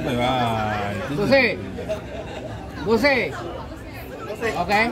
都。不是，不是，OK。